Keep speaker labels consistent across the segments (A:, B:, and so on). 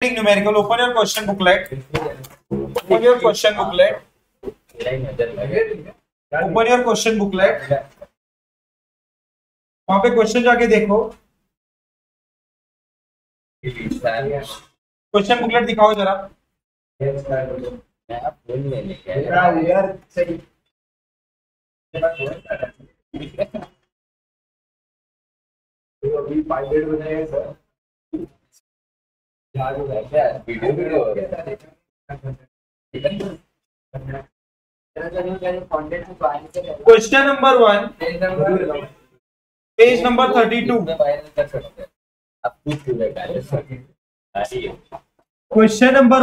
A: numerical open your question booklet open your question booklet open your question booklet वहां पे question जाके देखो question booklet दिखाओ जरा
B: यार सही अभी पायलट बनाया sir
A: Question
C: number 1, page
A: number 32. Question number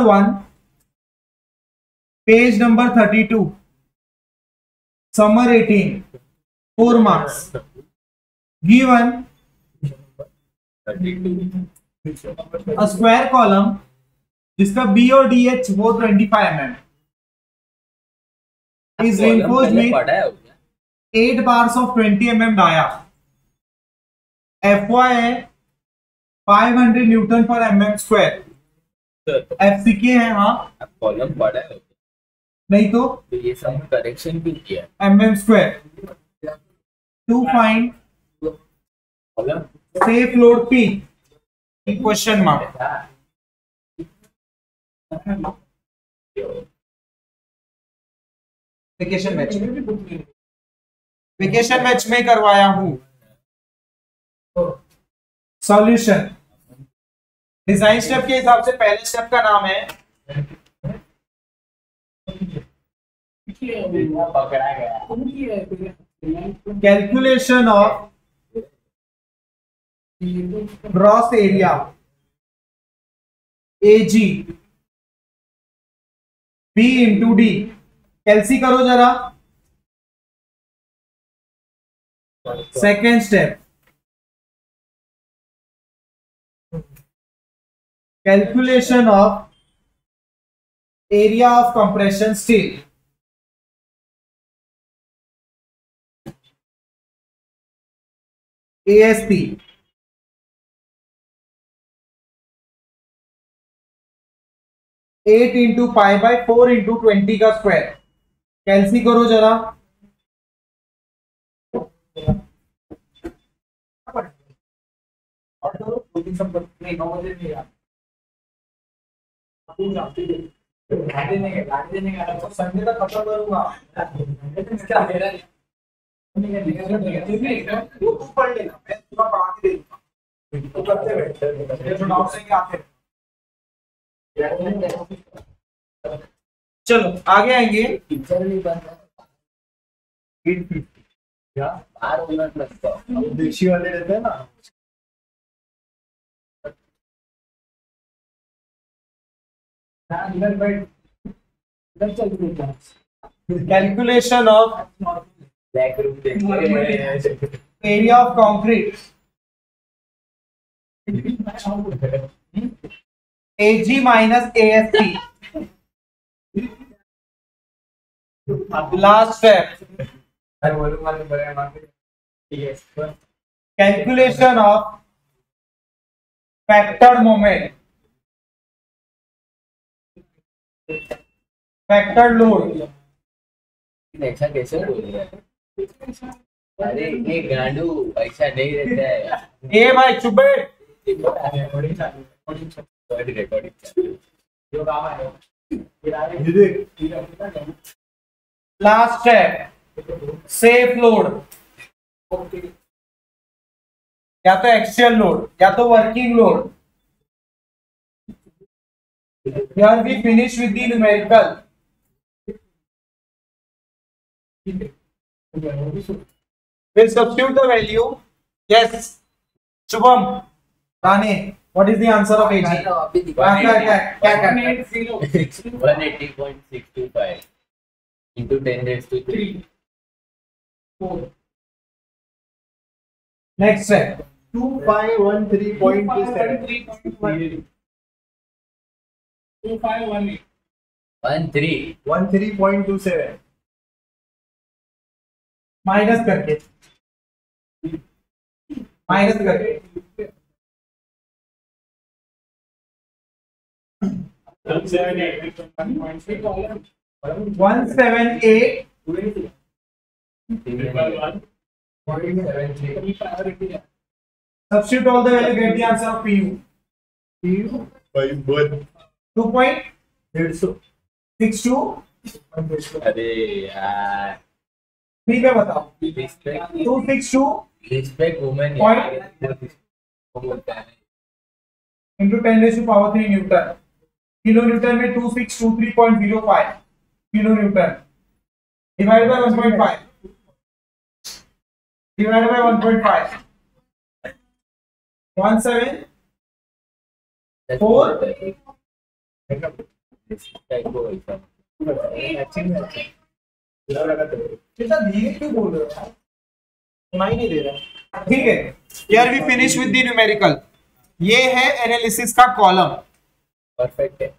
A: 1, page number 32. Summer 18, 4 marks. Given. Square column जिसका बी और डी एच वो twenty five M M is reinforced
C: with eight bars
A: of twenty M M dia F Y है five hundred newton per M M square F C K है
C: हाँ column पढ़ा है mm mm तो- हाँ।
A: नहीं तो,
C: तो ये सब करेक्शन भी किया
A: M M square to find safe load P question mark vacation match vacation match में करवाया हूं सॉल्यूशन डिजाइन स्टेप के हिसाब से पहले स्टेप का नाम है calculation of gross area A G B into D कैलसी करो जरा second step calculation of area of compression steel. AST eight into five by four into twenty का स्क्वायर कैंसिल करो जरा
B: संडे तक खत्म करूंगा तू पढ़ लेना मैं पूरा पढ़ा के दे दूंगा तो करते बैठते हैं
A: चलो आगे आएंगे
B: देशी वाले रहते हैं ना
A: calculation of area of concrete A
B: G minus A S T last step
A: calculation of factor moment factor load
C: ऐसा कैसे अरे ये गांडू ऐसा नहीं रहता है
A: ये भाई चुप बैठ लास्ट है सेफ लोड या तो एक्सचल लोड या तो वर्किंग लोड यार भी finish with the numerical will substitute the value yes Shubham Rani What is the answer of AG? One eighty point six two
C: five into ten raised to three. Four. Next step. Two five
A: one three
B: point two seven. Two five one eight.
C: One three.
B: One three point two seven.
A: Minus करके minus करके Substitute all the value, get the answer of PU. PU? 5 1. 2 point? 6 2?
C: अरे यार
A: ठीक है बताओ two six two
C: respect women point
A: into ten raise power three newton kilo newton में three point zero five kilo newton divide by one point five divide by one point five one seven four ठीक है we finish with the numerical ये है analysis का column
C: perfect day